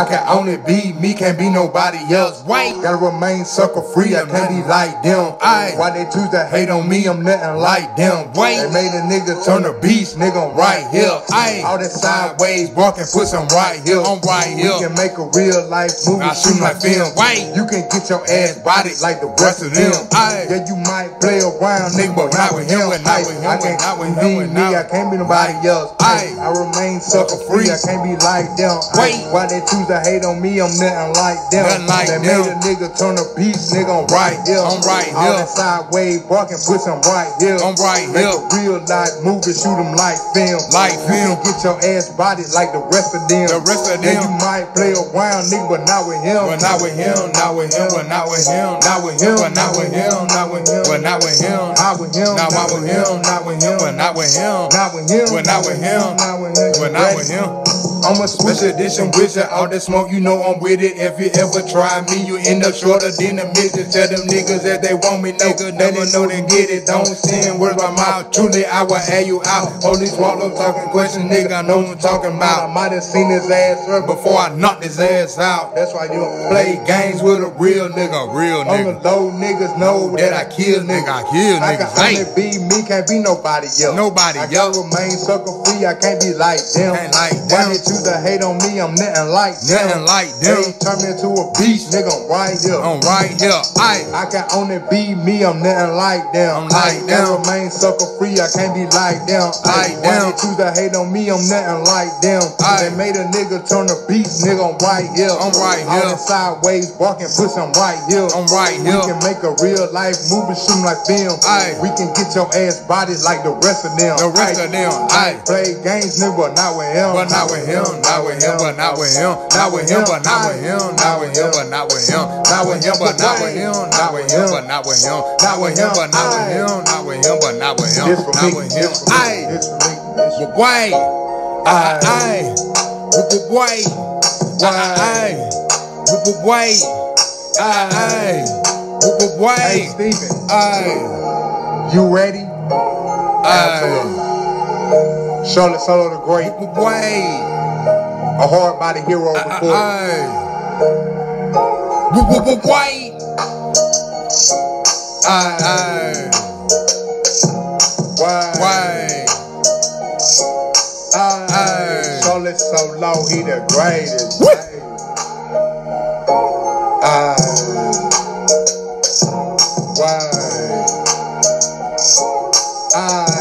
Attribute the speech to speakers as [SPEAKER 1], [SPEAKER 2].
[SPEAKER 1] I can only be me, can't be nobody else.
[SPEAKER 2] White.
[SPEAKER 1] Gotta remain sucker free, I can't be like them.
[SPEAKER 2] Aye.
[SPEAKER 1] Why they choose to hate on me, I'm nothing like them.
[SPEAKER 2] White.
[SPEAKER 1] They made a nigga turn a beast, nigga, I'm right here.
[SPEAKER 2] Aye.
[SPEAKER 1] All that sideways walking, put some right here.
[SPEAKER 2] I'm right here.
[SPEAKER 1] We can make a real life movie,
[SPEAKER 2] I
[SPEAKER 1] shoot my film.
[SPEAKER 2] White.
[SPEAKER 1] You can get your ass bodied like the rest of them.
[SPEAKER 2] Aye.
[SPEAKER 1] Yeah, you might play around, nigga, but not with him.
[SPEAKER 2] Not with him,
[SPEAKER 1] I can't
[SPEAKER 2] with
[SPEAKER 1] be
[SPEAKER 2] him,
[SPEAKER 1] me, I can't be nobody else.
[SPEAKER 2] Aye.
[SPEAKER 1] I remain sucker free, I can't be like them.
[SPEAKER 2] Wait.
[SPEAKER 1] Why they choose to hate on me, I'm nothing like them.
[SPEAKER 2] Nothing like
[SPEAKER 1] they
[SPEAKER 2] them.
[SPEAKER 1] made a nigga turn a beast, nigga, I'm right here.
[SPEAKER 2] I'm right
[SPEAKER 1] All
[SPEAKER 2] here.
[SPEAKER 1] that sideways walking, put some right here.
[SPEAKER 2] I'm right
[SPEAKER 1] Make
[SPEAKER 2] here.
[SPEAKER 1] a real life movie, shoot them like film.
[SPEAKER 2] Like
[SPEAKER 1] You
[SPEAKER 2] film.
[SPEAKER 1] can get your ass bodied like the rest of them.
[SPEAKER 2] The rest of them.
[SPEAKER 1] you might play around, nigga, but not with him.
[SPEAKER 2] But not with him, not with him, but not with him,
[SPEAKER 1] Not with him,
[SPEAKER 2] but not with him, not with him, but not with him,
[SPEAKER 1] Not with him,
[SPEAKER 2] not with him, not with him, but not with him,
[SPEAKER 1] Not with him.
[SPEAKER 2] But not with him.
[SPEAKER 1] Not with him.
[SPEAKER 2] but not with him.
[SPEAKER 1] I'm a special edition wizard. All that smoke, you know I'm with it. If you ever try me, you end up shorter than the midget. Tell them niggas that they want me, nigga. Never know they get it. Don't send words by mouth. Truly, I will air you out. Walk up talking questions, nigga. I know what I'm talking about. I might have seen his ass first before I knocked his ass out. That's why you don't play games with a real nigga.
[SPEAKER 2] real
[SPEAKER 1] On the
[SPEAKER 2] nigga.
[SPEAKER 1] low, niggas know that I kill nigga.
[SPEAKER 2] I kill
[SPEAKER 1] I can
[SPEAKER 2] niggas.
[SPEAKER 1] only be me, can't be nobody else.
[SPEAKER 2] Nobody
[SPEAKER 1] I gotta remain sucker free, I can't be like them.
[SPEAKER 2] Ain't like them.
[SPEAKER 1] Why they choose to hate on me, I'm nothing like them.
[SPEAKER 2] Nothing like
[SPEAKER 1] They
[SPEAKER 2] them.
[SPEAKER 1] turn me into a beast, nigga, I'm right here.
[SPEAKER 2] I'm right here. Aye,
[SPEAKER 1] I can only be me, I'm nothing like them.
[SPEAKER 2] I'm like
[SPEAKER 1] I
[SPEAKER 2] them.
[SPEAKER 1] remain sucker free, I can't be like them.
[SPEAKER 2] Like
[SPEAKER 1] Why
[SPEAKER 2] them.
[SPEAKER 1] they choose to hate on me, I'm nothing like them.
[SPEAKER 2] I,
[SPEAKER 1] They made a nigga turn a beast, nigga, I'm right here.
[SPEAKER 2] I'm right here.
[SPEAKER 1] that sideways walking, push, I'm right here.
[SPEAKER 2] I'm right here.
[SPEAKER 1] We can make a real life movie, shoot 'em like film.
[SPEAKER 2] Aye.
[SPEAKER 1] We can get your ass bodied like the rest of them.
[SPEAKER 2] The rest of them. I
[SPEAKER 1] Play games, nigga, but not with him.
[SPEAKER 2] But not with him, not with him, but not with him, not with him, but not with him, not with him, but not with him, not with him, but not with him, not with him, but not with him, not with him, but not with him, not with him, but not with him, not with him.
[SPEAKER 1] This for me.
[SPEAKER 2] Aye,
[SPEAKER 1] This for me. This for me.
[SPEAKER 2] why? Aye, aye, why? Aye, why? Aye,
[SPEAKER 1] Hey? Steven,
[SPEAKER 2] Aye,
[SPEAKER 1] you ready?
[SPEAKER 2] aye,
[SPEAKER 1] Charlotte Solo Da Great,
[SPEAKER 2] why?
[SPEAKER 1] a HardBodyHero recording. White.
[SPEAKER 2] Aye. Why? Aye. So
[SPEAKER 1] so low, he the greatest. Aye. Uh. Why? Aye.